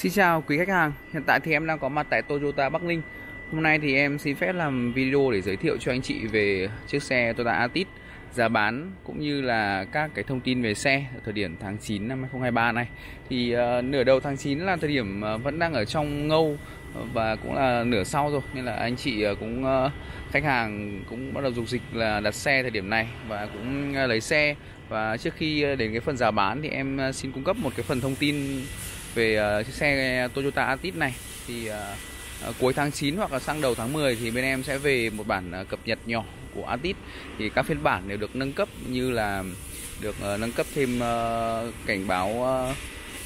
Xin chào quý khách hàng, hiện tại thì em đang có mặt tại Toyota Bắc Ninh. Hôm nay thì em xin phép làm video để giới thiệu cho anh chị về chiếc xe Toyota Altis. Giá bán cũng như là các cái thông tin về xe ở thời điểm tháng 9 năm 2023 này. Thì uh, nửa đầu tháng 9 là thời điểm uh, vẫn đang ở trong ngâu ờ, và cũng là nửa sau rồi. Nên là anh chị uh, cũng uh, khách hàng cũng bắt đầu dục dịch là đặt xe thời điểm này và cũng uh, lấy xe. Và trước khi đến cái phần giá bán thì em uh, xin cung cấp một cái phần thông tin về ờ, chiếc xe Toyota Altis này. Thì ờ, ờ, cuối tháng 9 hoặc là sang đầu tháng 10 thì bên em sẽ về một bản cập nhật nhỏ của Altis thì các phiên bản đều được nâng cấp như là được nâng cấp thêm cảnh báo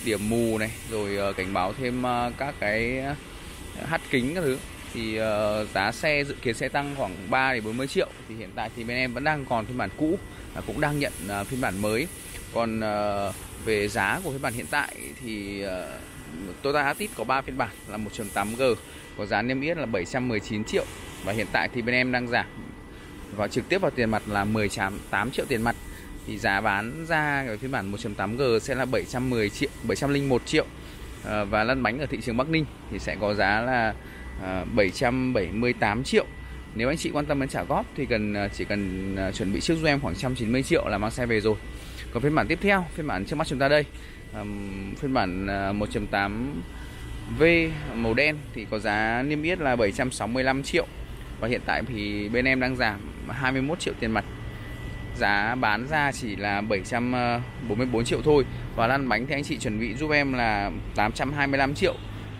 điểm mù này rồi cảnh báo thêm các cái hắt kính các thứ. Thì giá xe dự kiến sẽ tăng khoảng 3 đến 40 triệu. Thì hiện tại thì bên em vẫn đang còn phiên bản cũ à, cũng đang nhận phiên bản mới. Còn uh, về giá của phiên bản hiện tại thì uh, Toyota Altis có 3 phiên bản là 1.8G có giá niêm yết là 719 triệu. Và hiện tại thì bên em đang giảm vào trực tiếp vào tiền mặt là 18 triệu tiền mặt. Thì giá bán ra cái phiên bản 1.8G sẽ là 710 triệu 701 triệu. Uh, và lăn bánh ở thị trường Bắc Ninh thì sẽ có giá là ờ, uh, 778 triệu. Nếu anh chị quan tâm đến trả góp thì cần chỉ cần chuẩn bị trước cho em khoảng 190 triệu là mang xe về rồi còn phiên bản tiếp theo phiên bản trước mắt chúng ta đây. Um, phiên bản à, 1.8 V màu đen thì có giá niêm yết là 765 triệu. Và hiện tại thì bên em đang giảm 21 triệu tiền mặt. Giá bán ra chỉ là 744 triệu thôi. Và lăn bánh thì anh chị chuẩn bị giúp em là 825 triệu.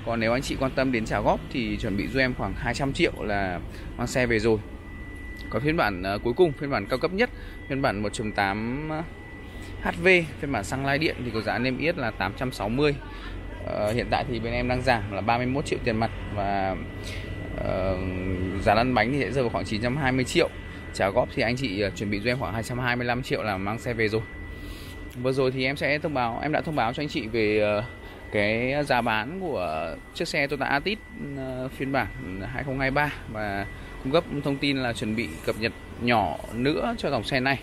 Còn nếu anh chị quan tâm đến trả góp thì chuẩn bị giúp em khoảng 200 triệu là mang xe về rồi. Có phiên bản à, cuối cùng phiên bản cao cấp nhất phiên bản 1.8 HV phiên bản xăng lai điện thì có giá niêm yết là 860 ờ, hiện tại thì bên em đang giảm là 31 triệu tiền mặt và uh, giá lăn bánh thì sẽ rơi vào khoảng 920 triệu. Trả góp thì anh chị ờ, chuẩn bị cho em khoảng 225 triệu là mang xe về rồi. Vừa rồi thì em sẽ thông báo em đã thông báo cho anh chị về uh, cái giá bán của chiếc xe Toyota Atit uh, phiên bản 2023 và cung cấp thông tin là chuẩn bị cập nhật nhỏ nữa cho dòng xe này.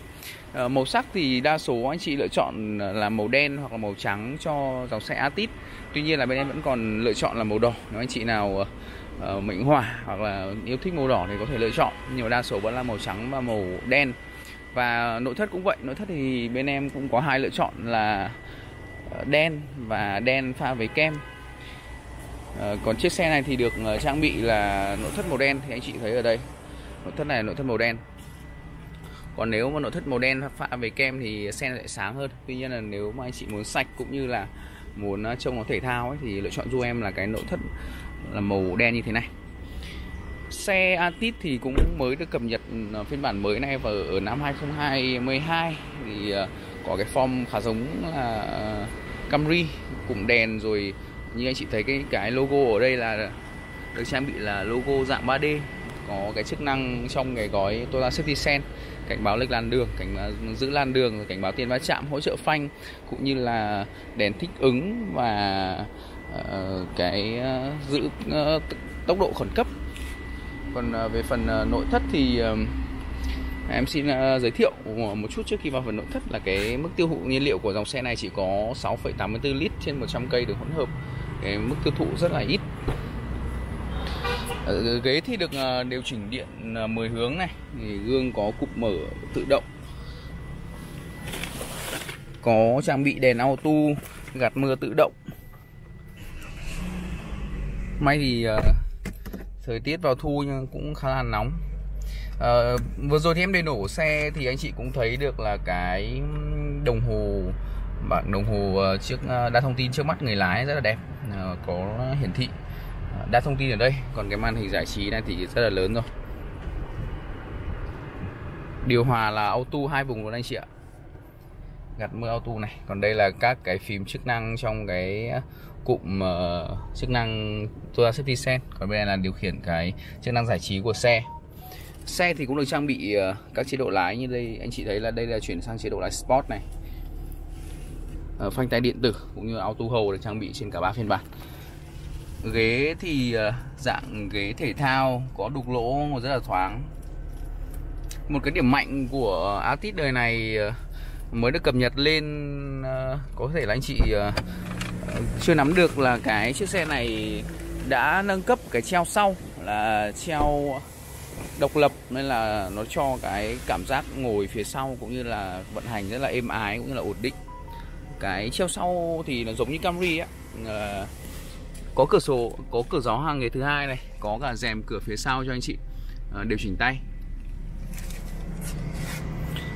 À, màu sắc thì đa số anh chị lựa chọn là màu đen hoặc là màu trắng cho dòng xe Atit tuy nhiên là bên em vẫn còn lựa chọn là màu đỏ. Nếu anh chị nào uh, mệnh hỏa hoặc là yêu thích màu đỏ thì có thể lựa chọn. Nhưng mà đa số vẫn là màu trắng và màu đen. Và nội thất cũng vậy. Nội thất thì bên em cũng có hai lựa chọn là đen và đen pha với kem à, còn chiếc xe này thì được ờ, trang bị là nội thất màu đen thì anh chị thấy ở đây. Nội thất này là nội thất màu đen. Còn nếu mà nội thất màu đen pha về kem thì xe lại sáng hơn. Tuy nhiên là nếu mà anh chị muốn sạch cũng như là muốn ờ, trông nó thể thao ấy, thì lựa chọn du em là cái nội thất là màu đen như thế này. Xe atit thì cũng mới được cập nhật ừ, phiên bản mới này vào ở năm 2022 thì có cái form khá giống là Camry cùng đèn rồi như anh chị thấy cái cái logo ở đây là được trang bị là logo dạng 3D có cái chức năng trong cái gói Toyota Safety Sense cảnh báo lệch làn đường, cảnh báo giữ làn đường, cảnh báo tiền va chạm, hỗ trợ phanh cũng như là đèn thích ứng và uh, cái uh, giữ uh, tốc độ khẩn cấp. Còn uh, về phần uh, nội thất thì uh, em xin uh, giới thiệu một chút trước khi vào phần nội thất là cái mức tiêu thụ nhiên liệu của dòng xe này chỉ có 6,84 lít trên 100 cây được hỗn hợp. Cái mức tiêu thụ rất là ít. Ghế thì được ờ, điều chỉnh điện ờ, 10 hướng này thì gương có cụm mở tự động. Có trang bị đèn auto gạt mưa tự động. May thì uh, thời tiết vào thu nhưng cũng khá là nóng. Uh, vừa rồi thì em đi nổ xe thì anh chị cũng thấy được là cái đồng hồ bảng đồng hồ ờ, trước ờ, đa thông tin trước mắt người lái rất là đẹp ờ, có hiển thị. Đa thông tin ở đây còn cái màn hình giải trí này thì rất là lớn rồi. Điều hòa là auto hai vùng luôn anh chị ạ. Gạt mưa auto này. Còn đây là các cái phím chức năng trong cái cụm uh, chức năng Toyota Safety Sense còn bên này là điều khiển cái chức năng giải trí của xe. Xe thì cũng được trang bị uh, các chế độ lái như đây. Anh chị thấy là đây là chuyển sang chế độ lái Sport này. Ờ, phanh tay điện tử cũng như auto hold được trang bị trên cả ba phiên bản. Ghế thì ờ, dạng ghế thể thao có đục lỗ rất là thoáng. Một cái điểm mạnh của Altis đời này ờ, mới được cập nhật lên có thể là anh chị chưa nắm được là cái chiếc xe này đã nâng cấp cái treo sau là treo độc lập nên là nó cho cái cảm giác ngồi phía sau cũng như là vận hành rất là êm ái cũng như là ổn định cái treo sau thì nó giống như Camry á à, ờ, có cửa sổ có cửa gió hàng ghế thứ hai này có cả rèm cửa phía sau cho anh chị. Ờ, à, điều chỉnh tay.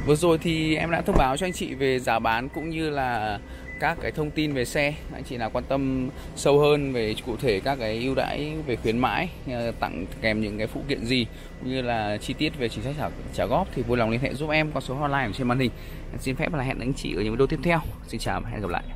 Vừa rồi thì em đã thông báo cho anh chị về giá bán cũng như là các cái thông tin về xe. Anh chị nào quan tâm sâu hơn về cụ thể các cái ưu đãi về khuyến mãi ờ, tặng kèm những cái phụ kiện gì cũng như là chi tiết về chính sách trả, trả góp thì vui lòng liên hệ giúp em qua số hotline ở trên màn hình. Em xin phép là hẹn anh chị ở những video tiếp theo. Xin chào và hẹn gặp lại.